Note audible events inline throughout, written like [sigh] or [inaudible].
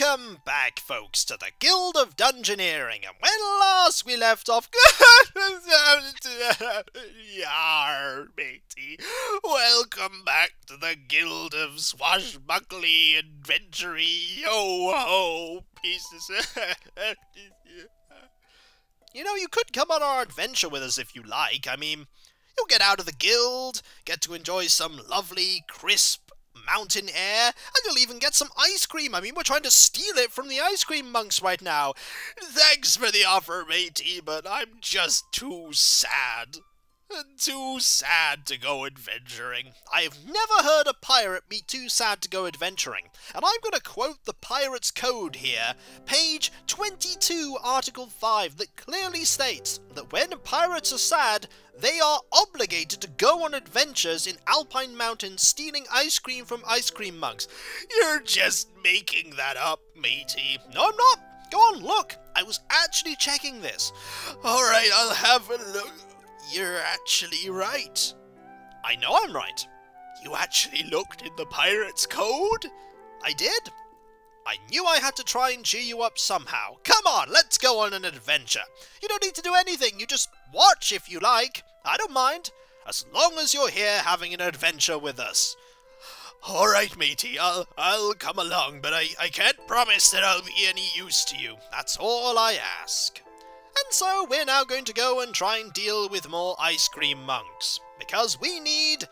Welcome back, folks, to the Guild of Dungeoneering, and when last we left off... [laughs] Yar, matey. Welcome back to the Guild of Swashbuckly Adventury, yo-ho, pieces... [laughs] you know, you could come on our adventure with us if you like, I mean... You'll get out of the guild, get to enjoy some lovely, crisp, mountain air, and you'll even get some ice cream. I mean, we're trying to steal it from the ice cream monks right now. Thanks for the offer, matey, but I'm just too sad. Too sad to go adventuring. I've never heard a pirate be too sad to go adventuring. And I'm going to quote the Pirate's Code here, page 22, Article 5, that clearly states that when pirates are sad, they are obligated to go on adventures in Alpine Mountains stealing ice cream from ice cream monks. You're just making that up, matey. No, I'm not. Go on, look. I was actually checking this. Alright, I'll have a look. You're actually right. I know I'm right. You actually looked in the pirate's code? I did. I knew I had to try and cheer you up somehow. Come on, let's go on an adventure. You don't need to do anything, you just watch if you like. I don't mind, as long as you're here having an adventure with us. Alright, matey, I'll, I'll come along, but I, I can't promise that I'll be any use to you. That's all I ask. And so we're now going to go and try and deal with more ice cream monks. Because we need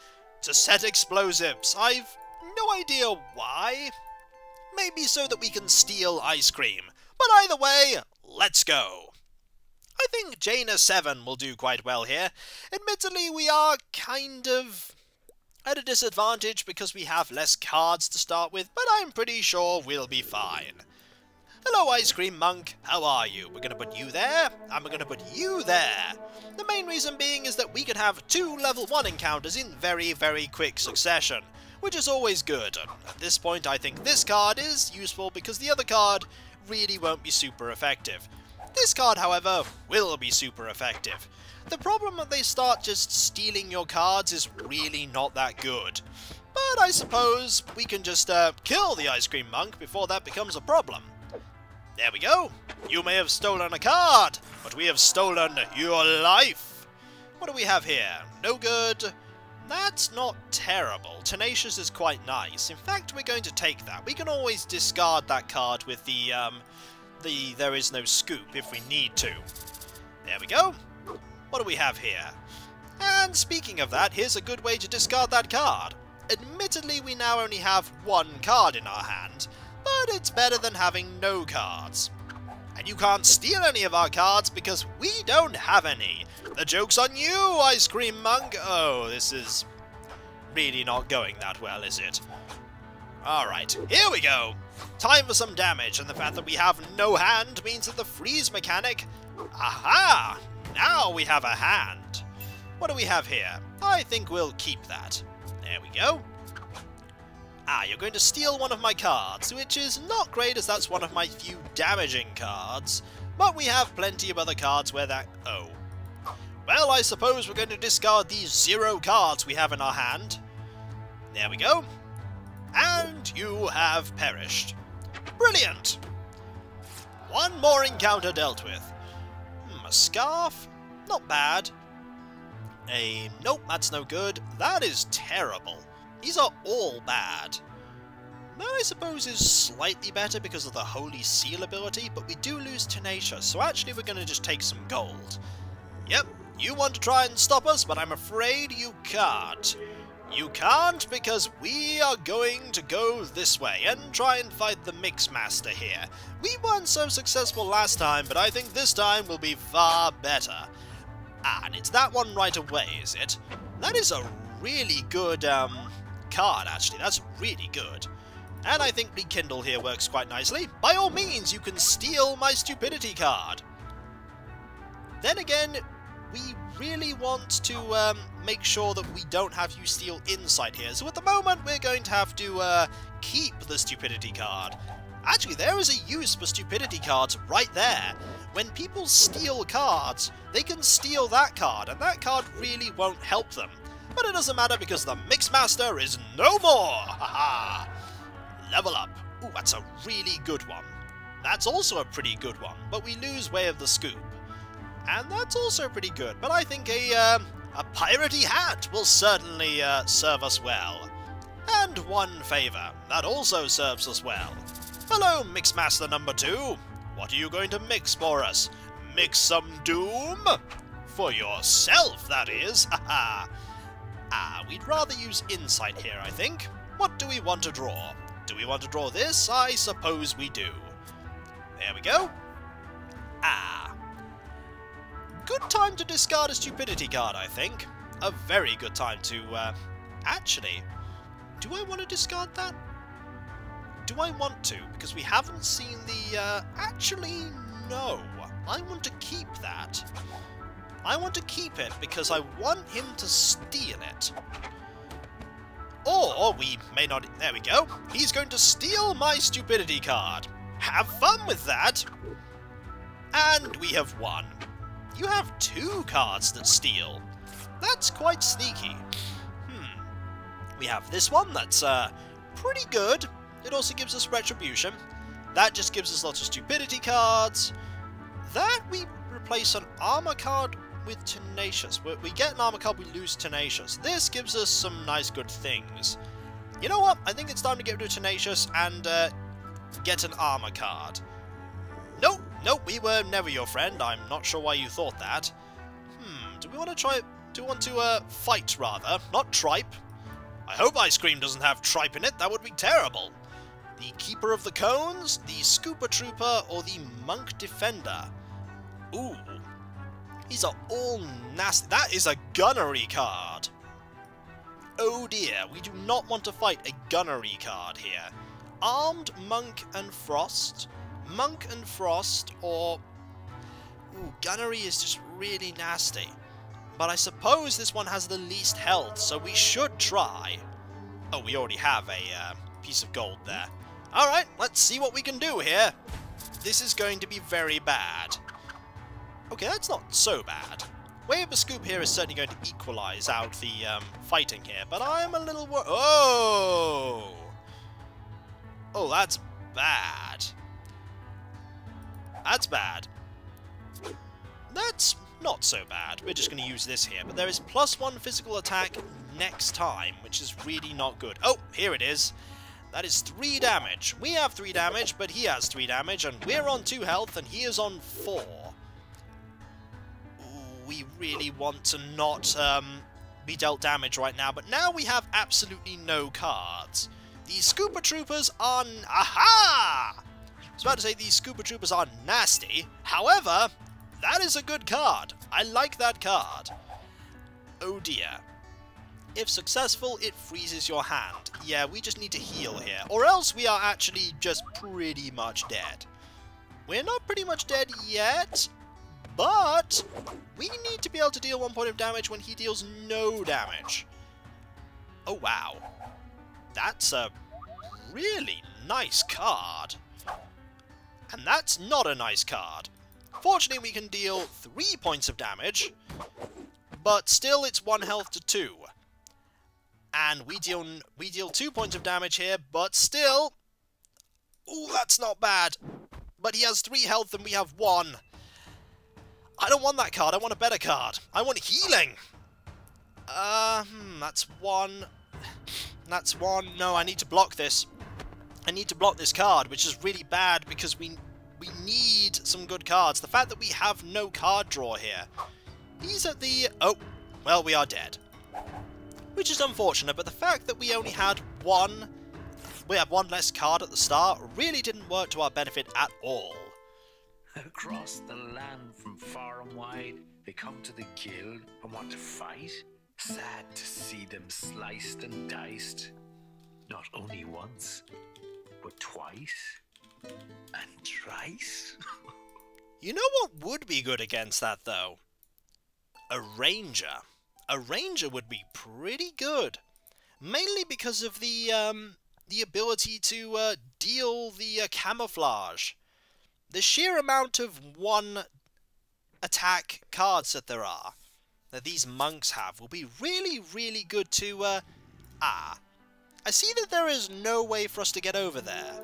to set explosives. I've no idea why. Maybe so that we can steal ice cream. But either way, let's go. I think Jaina 7 will do quite well here. Admittedly, we are kind of at a disadvantage because we have less cards to start with, but I'm pretty sure we'll be fine. Hello, Ice Cream Monk. How are you? We're to put you there, and we're going to put you there. The main reason being is that we can have two level 1 encounters in very, very quick succession, which is always good. At this point, I think this card is useful because the other card really won't be super effective. This card, however, will be super effective. The problem that they start just stealing your cards is really not that good. But I suppose we can just uh, kill the Ice Cream Monk before that becomes a problem. There we go. You may have stolen a card, but we have stolen your life. What do we have here? No good. That's not terrible. Tenacious is quite nice. In fact, we're going to take that. We can always discard that card with the, um, the there is no scoop if we need to. There we go. What do we have here? And speaking of that, here's a good way to discard that card. Admittedly, we now only have one card in our hand, but it's better than having no cards. And you can't steal any of our cards because we don't have any. The joke's on you, Ice Cream Monk! Oh, this is really not going that well, is it? Alright, here we go! Time for some damage, and the fact that we have no hand means that the freeze mechanic... Aha! Now we have a hand! What do we have here? I think we'll keep that. There we go. Ah, you're going to steal one of my cards, which is not great as that's one of my few damaging cards, but we have plenty of other cards where that... oh. Well, I suppose we're going to discard these zero cards we have in our hand. There we go. And you have perished. Brilliant! One more encounter dealt with. Hmm, a scarf? Not bad. A... nope, that's no good. That is terrible. These are all bad. That I suppose is slightly better because of the Holy Seal ability, but we do lose Tenacious, so actually we're going to just take some gold. Yep, you want to try and stop us, but I'm afraid you can't. You can't because we are going to go this way and try and fight the Mixmaster here. We weren't so successful last time, but I think this time will be far better. Ah, and it's that one right away, is it? That is a really good, um, card, actually. That's really good. And I think Rekindle here works quite nicely. By all means, you can steal my Stupidity card. Then again, we really want to um, make sure that we don't have you steal Insight here. So at the moment, we're going to have to uh, keep the Stupidity card. Actually, there is a use for Stupidity cards right there. When people steal cards, they can steal that card, and that card really won't help them. But it doesn't matter because the Mixmaster is no more! Haha! Level up. Ooh, that's a really good one. That's also a pretty good one, but we lose Way of the Scoop. And that's also pretty good, but I think a, uh, a piratey hat will certainly uh, serve us well. And one favour, that also serves us well. Hello, Mixmaster number two. What are you going to mix for us? Mix some doom? For yourself, that is. [laughs] ah, we'd rather use insight here, I think. What do we want to draw? Do we want to draw this? I suppose we do. There we go. Ah. Good time to discard a stupidity card, I think. A very good time to, uh... Actually, do I want to discard that? Do I want to? Because we haven't seen the, uh... Actually, no. I want to keep that. I want to keep it because I want him to steal it. Or we may not... There we go. He's going to steal my stupidity card. Have fun with that. And we have won. You have two cards that steal. That's quite sneaky. Hmm. We have this one that's uh, pretty good. It also gives us Retribution. That just gives us lots of stupidity cards. That we replace an armor card with Tenacious. We get an armor card, we lose Tenacious. This gives us some nice good things. You know what? I think it's time to get rid of Tenacious and uh, get an armor card. Nope, nope, we were never your friend. I'm not sure why you thought that. Hmm, do we want to try... Do we want to uh, fight, rather? Not tripe. I hope Ice Cream doesn't have tripe in it. That would be terrible. The Keeper of the Cones, the Scooper Trooper, or the Monk Defender? Ooh, these are all nasty. That is a gunnery card. Oh dear, we do not want to fight a gunnery card here. Armed Monk and Frost. Monk and Frost, or... Ooh, gunnery is just really nasty. But I suppose this one has the least health, so we should try. Oh, we already have a uh, piece of gold there. Alright, let's see what we can do here. This is going to be very bad. Okay, that's not so bad. Way of a Scoop here is certainly going to equalise out the um, fighting here, but I'm a little wor- Oh! Oh, that's bad. That's bad. That's not so bad. We're just going to use this here, but there is plus one physical attack next time, which is really not good. Oh, here it is. That is three damage. We have three damage, but he has three damage, and we're on two health, and he is on four we really want to not um, be dealt damage right now, but now we have absolutely no cards. These Scooper Troopers are... Aha! I was about to say these Scooper Troopers are nasty. However, that is a good card. I like that card. Oh dear. If successful, it freezes your hand. Yeah, we just need to heal here. Or else we are actually just pretty much dead. We're not pretty much dead yet, but we need to be able to deal one point of damage when he deals no damage. Oh, wow. That's a really nice card. And that's not a nice card. Fortunately, we can deal three points of damage, but still it's one health to two. And we deal we deal two points of damage here, but still... Ooh, that's not bad. But he has three health and we have one. I don't want that card. I want a better card. I want healing. Uh, hmm, that's one. That's one. No, I need to block this. I need to block this card, which is really bad because we we need some good cards. The fact that we have no card draw here. These are the... Oh, well, we are dead. Which is unfortunate, but the fact that we only had one... We had one less card at the start really didn't work to our benefit at all. Across the land from far and wide, they come to the guild and want to fight. Sad to see them sliced and diced. Not only once, but twice and thrice. [laughs] you know what would be good against that, though? A ranger. A ranger would be pretty good. Mainly because of the, um, the ability to uh, deal the uh, camouflage the sheer amount of one attack cards that there are, that these monks have, will be really, really good to, uh, ah. I see that there is no way for us to get over there.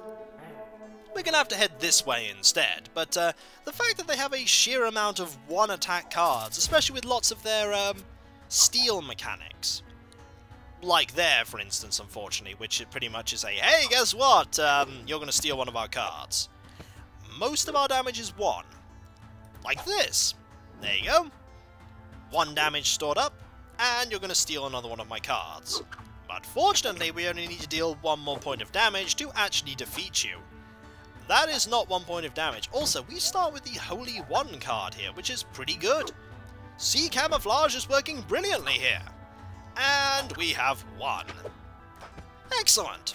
we're going to have to head this way instead. But uh, the fact that they have a sheer amount of one-attack cards, especially with lots of their um, steal mechanics, like there, for instance, unfortunately, which pretty much is a, hey, guess what? Um, you're going to steal one of our cards. Most of our damage is one. Like this. There you go. One damage stored up, and you're going to steal another one of my cards. But fortunately, we only need to deal one more point of damage to actually defeat you. That is not one point of damage. Also, we start with the Holy One card here, which is pretty good. Sea Camouflage is working brilliantly here. And we have one. Excellent.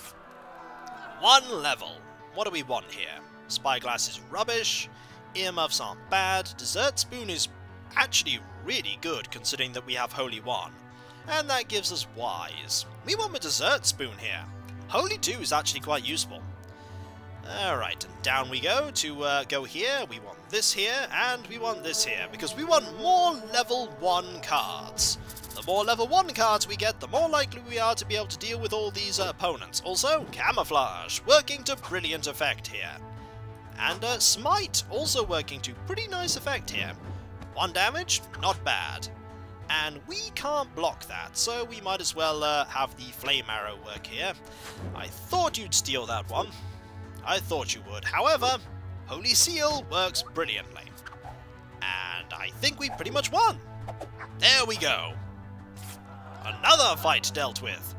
One level. What do we want here? Spyglass is rubbish. Earmuffs aren't bad. Dessert Spoon is actually really good considering that we have Holy One. And that gives us Wise. We want a Dessert Spoon here. Holy 2 is actually quite useful. Alright, and down we go to uh, go here. We want this here, and we want this here, because we want more level 1 cards. The more level 1 cards we get, the more likely we are to be able to deal with all these uh, opponents. Also, Camouflage, working to brilliant effect here. And uh, Smite, also working to pretty nice effect here. One damage, not bad. And we can't block that, so we might as well uh, have the Flame Arrow work here. I thought you'd steal that one. I thought you would. However, Holy Seal works brilliantly. And I think we pretty much won. There we go. Another fight dealt with.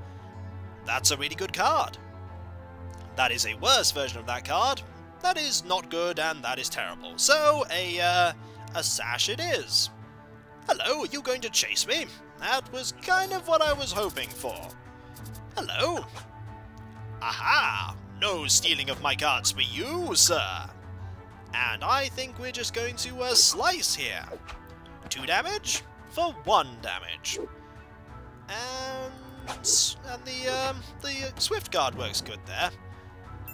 That's a really good card. That is a worse version of that card. That is not good and that is terrible. So, a, uh, a sash it is. Hello, are you going to chase me? That was kind of what I was hoping for. Hello. Aha! No stealing of my cards for you, sir. And I think we're just going to uh, slice here. Two damage for one damage. And, and the, um, the Swift Guard works good there.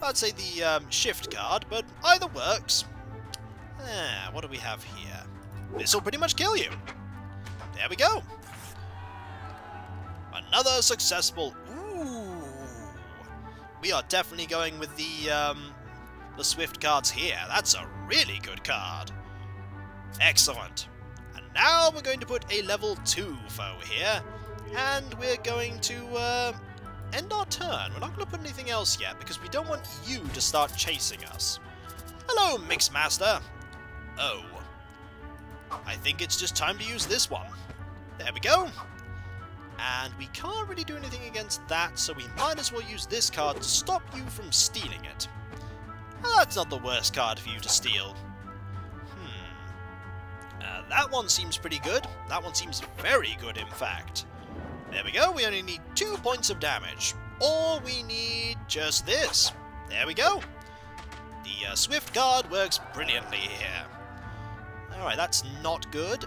I'd say the um, Shift Guard, but either works. Ah, what do we have here? This'll pretty much kill you. There we go. Another successful... Ooh. We are definitely going with the, um, the Swift cards here. That's a really good card. Excellent. And now we're going to put a level 2 foe here. And we're going to uh, end our turn. We're not going to put anything else yet, because we don't want you to start chasing us. Hello, Mixmaster. Oh. I think it's just time to use this one. There we go. And we can't really do anything against that, so we might as well use this card to stop you from stealing it. that's not the worst card for you to steal. Hmm. Uh, that one seems pretty good. That one seems very good, in fact. There we go, we only need two points of damage. Or we need just this. There we go. The uh, Swift Guard works brilliantly here. Alright, that's not good.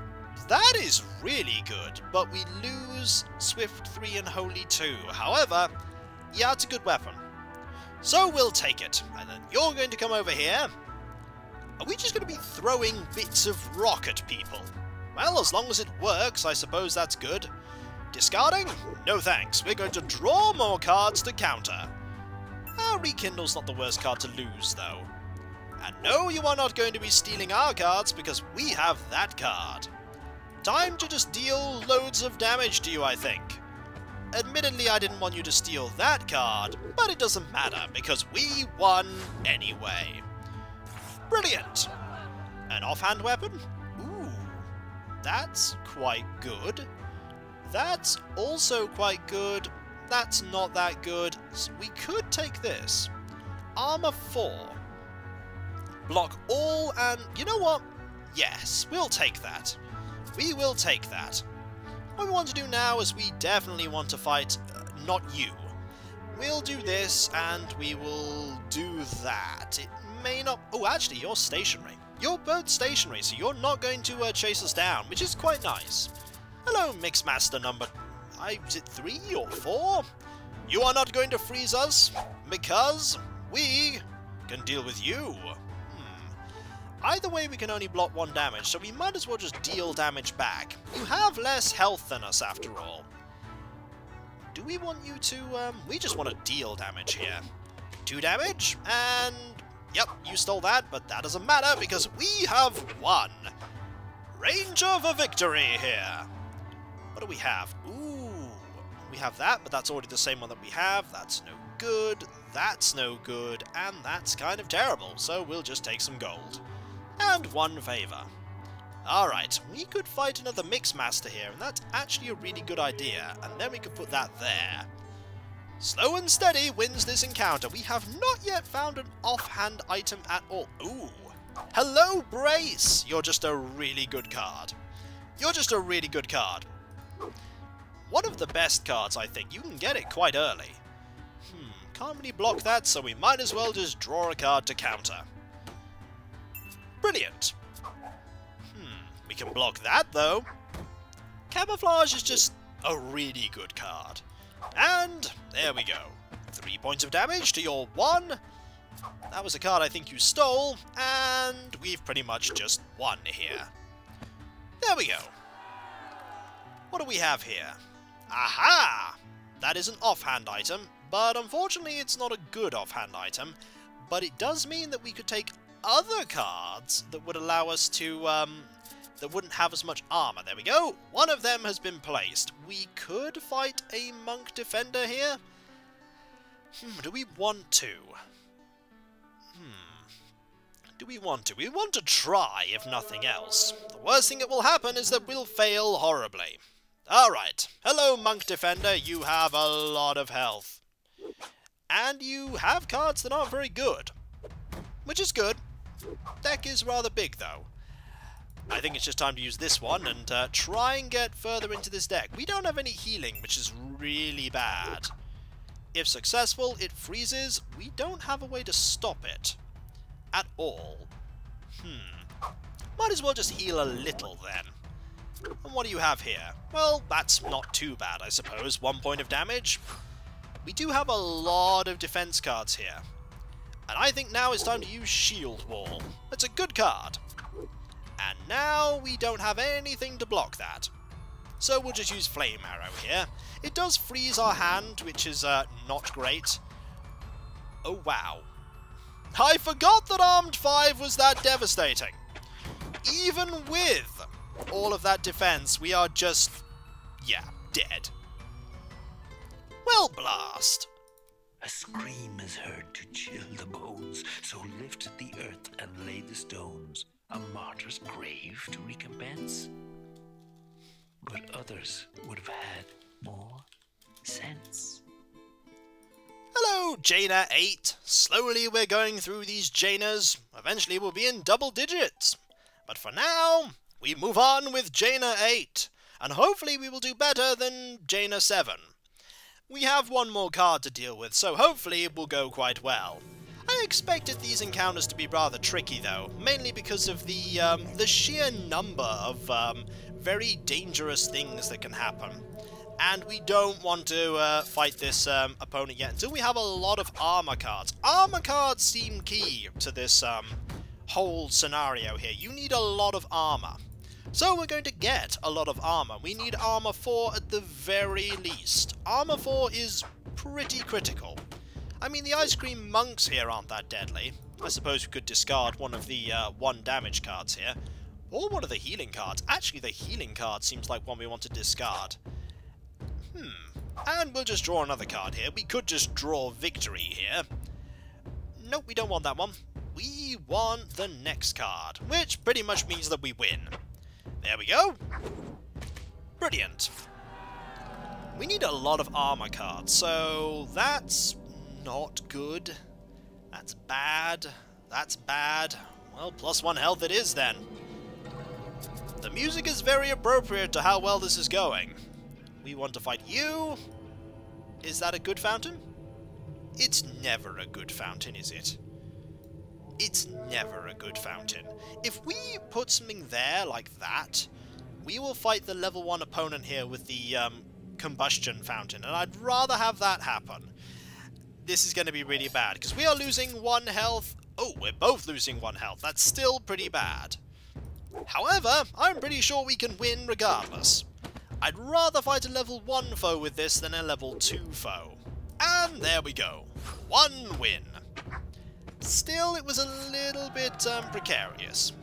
That is really good, but we lose Swift 3 and Holy 2. However, yeah, it's a good weapon. So we'll take it. And then you're going to come over here. Are we just going to be throwing bits of rock at people? Well, as long as it works, I suppose that's good. Discarding? No thanks. We're going to draw more cards to counter. Our Rekindle's not the worst card to lose, though. And no, you are not going to be stealing our cards, because we have that card. Time to just deal loads of damage to you, I think. Admittedly, I didn't want you to steal that card, but it doesn't matter, because we won anyway. Brilliant! An offhand weapon? Ooh, that's quite good. That's also quite good. That's not that good. So we could take this. Armor 4. Block all and... You know what? Yes, we'll take that. We will take that. What we want to do now is we definitely want to fight uh, not you. We'll do this, and we will do that. It may not... Oh, actually, you're stationary. You're both stationary, so you're not going to uh, chase us down, which is quite nice. Hello, Mixmaster number... I, is it three or four? You are not going to freeze us, because we can deal with you. Hmm. Either way, we can only block one damage, so we might as well just deal damage back. You have less health than us, after all. Do we want you to... Um, we just want to deal damage here. Two damage, and Yep, you stole that, but that doesn't matter because we have won. Ranger a victory here. What do we have? Ooh, we have that, but that's already the same one that we have. That's no good, that's no good, and that's kind of terrible, so we'll just take some gold. And one favour. Alright, we could fight another Mixmaster here, and that's actually a really good idea, and then we could put that there. Slow and steady wins this encounter. We have not yet found an offhand item at all. Ooh. Hello, Brace! You're just a really good card. You're just a really good card. One of the best cards, I think. You can get it quite early. Hmm, can't really block that, so we might as well just draw a card to counter. Brilliant. Hmm, we can block that, though. Camouflage is just a really good card. And there we go. Three points of damage to your one. That was a card I think you stole, and we've pretty much just won here. There we go. What do we have here? Aha! That is an offhand item, but unfortunately it's not a good offhand item, but it does mean that we could take other cards that would allow us to, um, that wouldn't have as much armor. There we go. One of them has been placed. We could fight a monk defender here. Hmm, do we want to? Hmm. Do we want to? We want to try, if nothing else. The worst thing that will happen is that we'll fail horribly. Alright. Hello, Monk Defender. You have a lot of health. And you have cards that aren't very good. Which is good. Deck is rather big, though. I think it's just time to use this one and uh, try and get further into this deck. We don't have any healing, which is really bad. If successful, it freezes. We don't have a way to stop it. At all. Hmm. Might as well just heal a little, then. And what do you have here? Well, that's not too bad, I suppose. One point of damage. We do have a lot of defense cards here. And I think now it's time to use Shield Wall. It's a good card. And now we don't have anything to block that. So we'll just use Flame Arrow here. It does freeze our hand, which is uh, not great. Oh wow. I forgot that Armed 5 was that devastating. Even with all of that defense, we are just, yeah, dead. Well, blast. A scream is heard to chill the bones, so lift the earth and lay the stones a martyr's grave to recompense. But others would have had more sense. Hello, Jaina 8. Slowly we're going through these Jainas. Eventually we'll be in double digits. But for now, we move on with Jaina 8. And hopefully we will do better than Jaina 7. We have one more card to deal with, so hopefully it will go quite well. I expected these encounters to be rather tricky, though, mainly because of the um, the sheer number of um, very dangerous things that can happen. And we don't want to uh, fight this um, opponent yet until we have a lot of armor cards. Armor cards seem key to this um, whole scenario here. You need a lot of armor. So we're going to get a lot of armor. We need armor 4 at the very least. Armor 4 is pretty critical. I mean, the Ice Cream Monks here aren't that deadly. I suppose we could discard one of the uh, one damage cards here. Or one of the healing cards. Actually, the healing card seems like one we want to discard. Hmm. And we'll just draw another card here. We could just draw Victory here. Nope, we don't want that one. We want the next card, which pretty much means that we win. There we go. Brilliant. We need a lot of armor cards, so that's not good. That's bad. That's bad. Well, plus one health it is then. The music is very appropriate to how well this is going. We want to fight you. Is that a good fountain? It's never a good fountain, is it? It's never a good fountain. If we put something there like that, we will fight the level 1 opponent here with the um, combustion fountain, and I'd rather have that happen this is going to be really bad, because we are losing one health. Oh, we're both losing one health. That's still pretty bad. However, I'm pretty sure we can win regardless. I'd rather fight a level 1 foe with this than a level 2 foe. And there we go. One win. Still, it was a little bit um, precarious.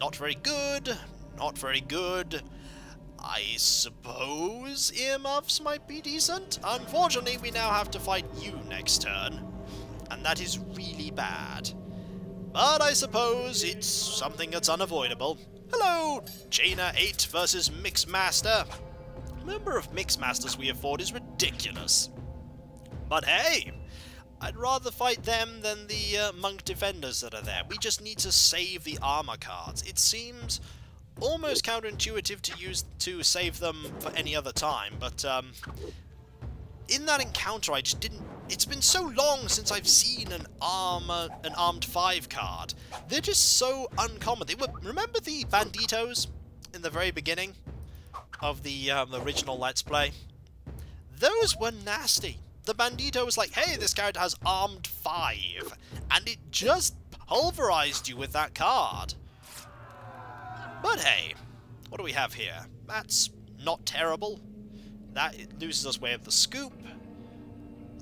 Not very good, not very good. I suppose earmuffs might be decent. Unfortunately, we now have to fight you next turn, and that is really bad. But I suppose it's something that's unavoidable. Hello, Jaina 8 versus Mixmaster. The number of Mixmasters we fought is ridiculous. But hey, I'd rather fight them than the uh, monk defenders that are there. We just need to save the armor cards. It seems almost counterintuitive to use to save them for any other time, but um, in that encounter I just didn't... It's been so long since I've seen an armor, an armed 5 card. They're just so uncommon. They were, remember the Banditos in the very beginning of the, um, the original Let's Play? Those were nasty the Bandito was like, hey, this character has armed 5, and it just pulverized you with that card. But hey, what do we have here? That's not terrible. That loses us way of the scoop.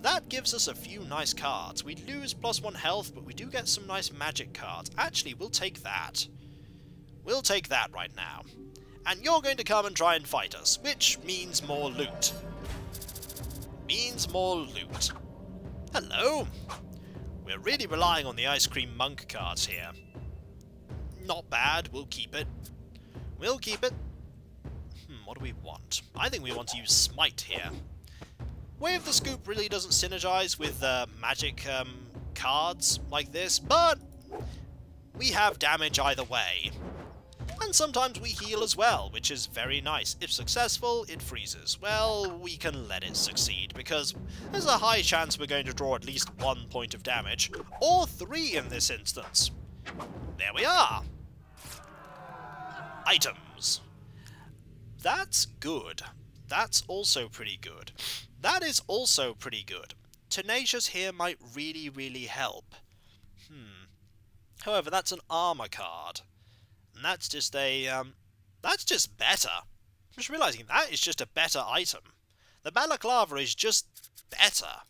That gives us a few nice cards. We lose plus one health, but we do get some nice magic cards. Actually, we'll take that. We'll take that right now. And you're going to come and try and fight us, which means more loot means more loot. Hello! We're really relying on the Ice Cream Monk cards here. Not bad, we'll keep it. We'll keep it. Hmm, what do we want? I think we want to use Smite here. Way of the Scoop really doesn't synergize with uh, magic um, cards like this, but we have damage either way. And sometimes we heal as well, which is very nice. If successful, it freezes. Well, we can let it succeed, because there's a high chance we're going to draw at least one point of damage, or three in this instance. There we are! Items. That's good. That's also pretty good. That is also pretty good. Tenacious here might really, really help. Hmm. However, that's an armor card. And that's just a, um, that's just better. I'm just realising that is just a better item. The Balaclava is just better.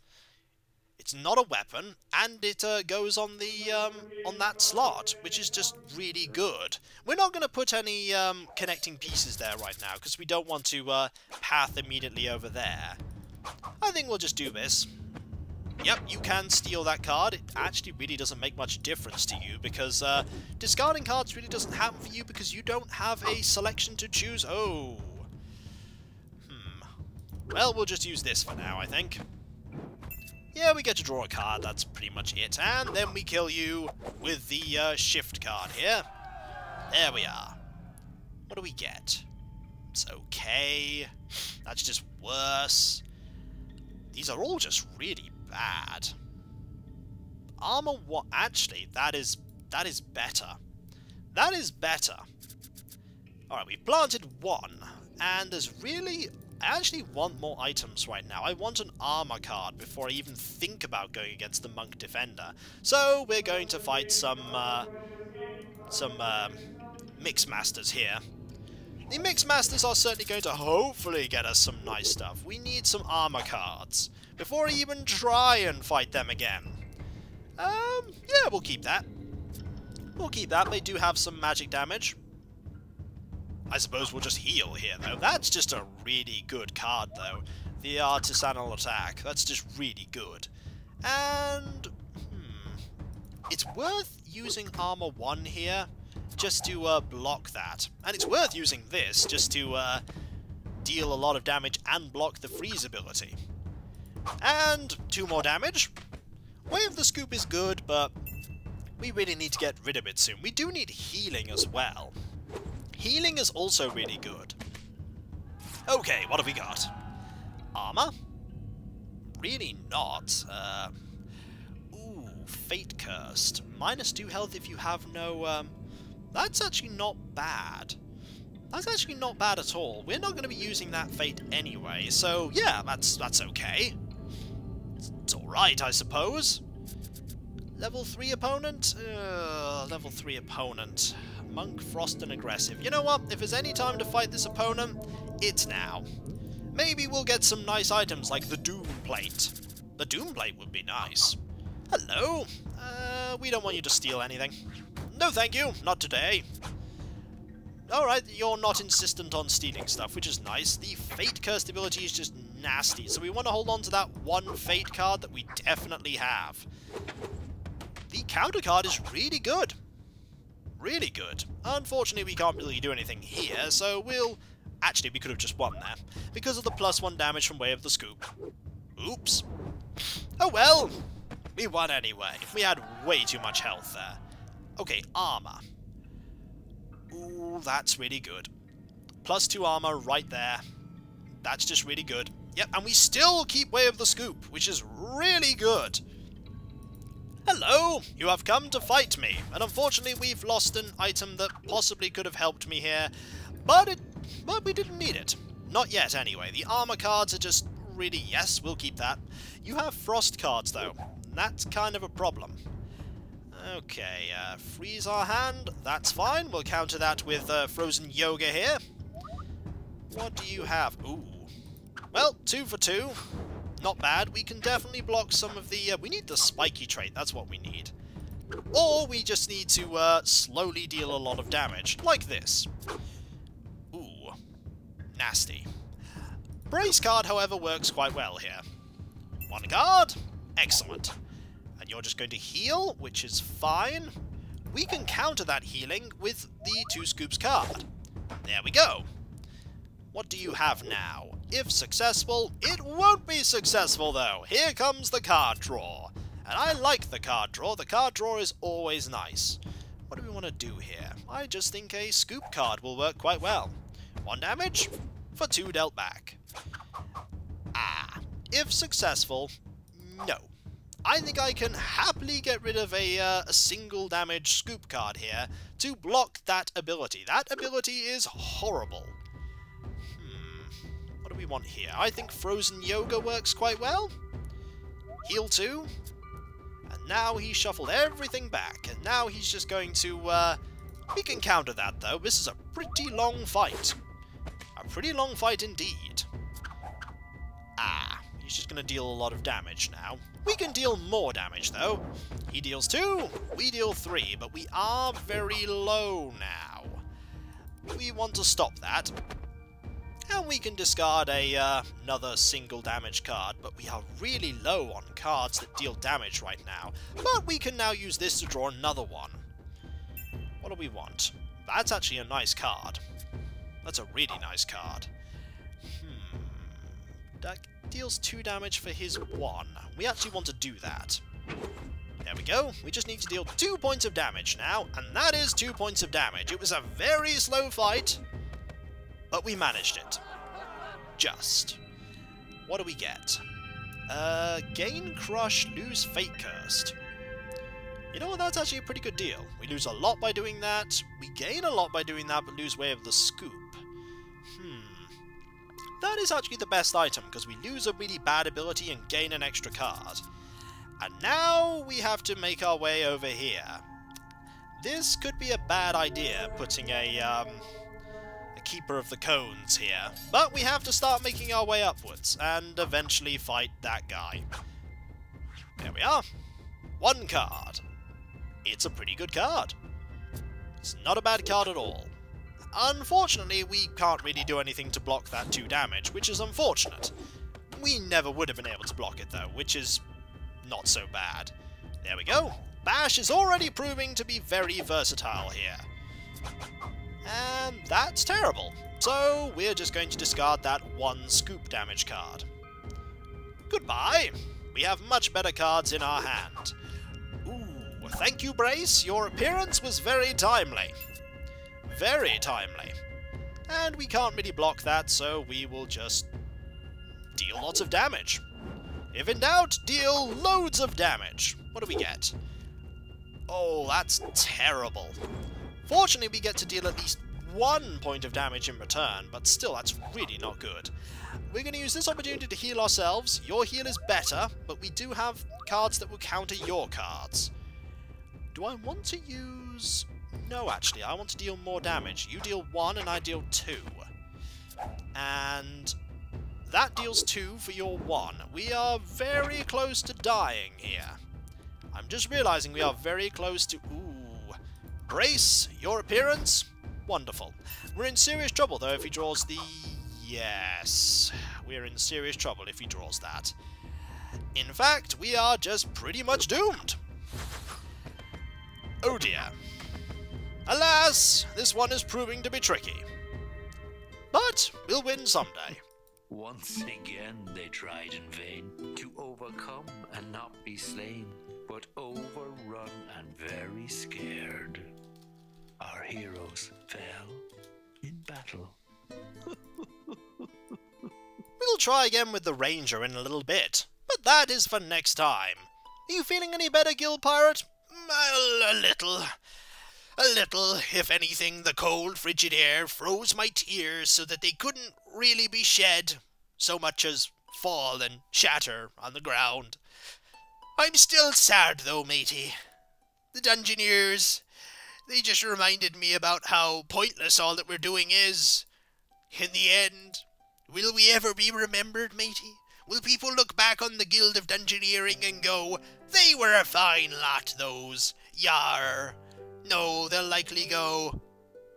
It's not a weapon, and it uh, goes on the um, on that slot, which is just really good. We're not going to put any um, connecting pieces there right now, because we don't want to uh, path immediately over there. I think we'll just do this. Yep, you can steal that card. It actually really doesn't make much difference to you because uh, discarding cards really doesn't happen for you because you don't have a selection to choose. Oh. Hmm. Well, we'll just use this for now, I think. Yeah, we get to draw a card, that's pretty much it. And then we kill you with the uh, shift card here. There we are. What do we get? It's okay. That's just worse. These are all just really bad. Armor what actually that is that is better. That is better. Alright, we've planted one, and there's really I actually want more items right now. I want an armor card before I even think about going against the monk defender. So we're going to fight some uh, some uh, mix masters here. The mix masters are certainly going to hopefully get us some nice stuff. We need some armor cards before I even try and fight them again. Um, yeah, we'll keep that. We'll keep that. They do have some magic damage. I suppose we'll just heal here, though. That's just a really good card, though. The Artisanal Attack. That's just really good. And... Hmm, it's worth using Armor 1 here, just to uh, block that. And it's worth using this, just to uh, deal a lot of damage and block the freeze ability. And two more damage. Way of the Scoop is good, but we really need to get rid of it soon. We do need healing as well. Healing is also really good. Okay, what have we got? Armor? Really not. Uh, ooh, Fate Cursed. Minus 2 health if you have no... Um, that's actually not bad. That's actually not bad at all. We're not going to be using that Fate anyway, so yeah, that's that's okay. It's alright, I suppose. Level 3 opponent? Uh, level 3 opponent. Monk, Frost, and Aggressive. You know what? If there's any time to fight this opponent, it's now. Maybe we'll get some nice items like the Doom Plate. The Doom Plate would be nice. Hello. Uh, we don't want you to steal anything. No, thank you. Not today. Alright, you're not insistent on stealing stuff, which is nice. The Fate Cursed ability is just nasty, so we want to hold on to that one Fate card that we definitely have. The counter card is really good. Really good. Unfortunately, we can't really do anything here, so we'll... Actually, we could have just won there, because of the plus one damage from Way of the Scoop. Oops. Oh well! We won anyway. We had way too much health there. Okay, armor. Ooh, that's really good. Plus two armor right there. That's just really good. Yep, and we still keep Way of the Scoop, which is really good. Hello! You have come to fight me, and unfortunately we've lost an item that possibly could have helped me here, but it, but we didn't need it. Not yet, anyway. The armor cards are just really... Yes, we'll keep that. You have frost cards, though. That's kind of a problem. Okay, uh, freeze our hand. That's fine. We'll counter that with uh, frozen yoga here. What do you have? Ooh. Well, two for two. Not bad. We can definitely block some of the... Uh, we need the spiky trait. That's what we need. Or we just need to uh, slowly deal a lot of damage, like this. Ooh. Nasty. Brace card, however, works quite well here. One card. Excellent and you're just going to heal, which is fine. We can counter that healing with the Two Scoops card. There we go. What do you have now? If successful, it won't be successful though. Here comes the card draw. And I like the card draw. The card draw is always nice. What do we want to do here? I just think a scoop card will work quite well. One damage for two dealt back. Ah. If successful, no. I think I can happily get rid of a, uh, a single damage scoop card here to block that ability. That ability is horrible. We want here? I think Frozen Yoga works quite well. Heal 2. And now he shuffled everything back, and now he's just going to, uh... We can counter that, though. This is a pretty long fight. A pretty long fight indeed. Ah, he's just going to deal a lot of damage now. We can deal more damage, though. He deals two, we deal three, but we are very low now. We want to stop that. And we can discard a uh, another single damage card, but we are really low on cards that deal damage right now. But we can now use this to draw another one. What do we want? That's actually a nice card. That's a really nice card. Hmm. That deals 2 damage for his 1. We actually want to do that. There we go. We just need to deal 2 points of damage now, and that is 2 points of damage. It was a very slow fight, but we managed it. Just. What do we get? Uh, gain Crush, lose Fate Cursed. You know what, that's actually a pretty good deal. We lose a lot by doing that, we gain a lot by doing that, but lose Way of the Scoop. Hmm. That is actually the best item, because we lose a really bad ability and gain an extra card. And now we have to make our way over here. This could be a bad idea, putting a, um, Keeper of the Cones here. But we have to start making our way upwards, and eventually fight that guy. There we are. One card. It's a pretty good card. It's not a bad card at all. Unfortunately, we can't really do anything to block that 2 damage, which is unfortunate. We never would have been able to block it though, which is not so bad. There we go. Bash is already proving to be very versatile here. That's terrible. So we're just going to discard that one scoop damage card. Goodbye. We have much better cards in our hand. Ooh, thank you, Brace. Your appearance was very timely. Very timely. And we can't really block that, so we will just deal lots of damage. If in doubt, deal loads of damage. What do we get? Oh, that's terrible. Fortunately, we get to deal at least one point of damage in return, but still, that's really not good. We're going to use this opportunity to heal ourselves. Your heal is better, but we do have cards that will counter your cards. Do I want to use no, actually, I want to deal more damage. You deal one and I deal two. And that deals two for your one. We are very close to dying here. I'm just realizing we are very close to. Ooh. Brace, your appearance? Wonderful. We're in serious trouble, though, if he draws the. Yes. We're in serious trouble if he draws that. In fact, we are just pretty much doomed. Oh dear. Alas, this one is proving to be tricky. But we'll win someday. Once again they tried in vain to overcome and not be slain, but overrun and very scared. Heroes fell in battle. [laughs] We'll try again with the Ranger in a little bit, but that is for next time. Are you feeling any better, Guild Pirate? Mm, well, a little. A little, if anything, the cold, frigid air froze my tears so that they couldn't really be shed, so much as fall and shatter on the ground. I'm still sad, though, matey. The Dungeoneers, they just reminded me about how pointless all that we're doing is. In the end, will we ever be remembered, matey? Will people look back on the Guild of Dungeoneering and go, they were a fine lot, those, yar? No, they'll likely go,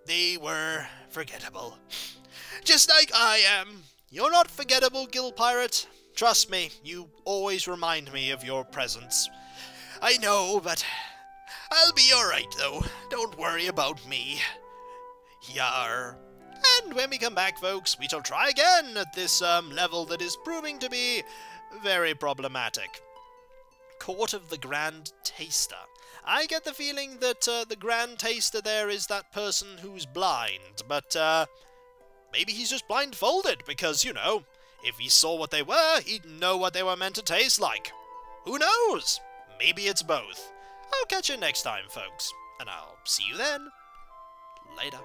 they were forgettable. Just like I am. You're not forgettable, Guild Pirate. Trust me, you always remind me of your presence. I know, but I'll be alright, though. Don't worry about me. Yar. And when we come back, folks, we shall try again at this um, level that is proving to be very problematic. Court of the Grand Taster. I get the feeling that uh, the Grand Taster there is that person who's blind, but uh, maybe he's just blindfolded because, you know, if he saw what they were, he'd know what they were meant to taste like. Who knows? Maybe it's both. I'll catch you next time, folks, and I'll see you then. Later.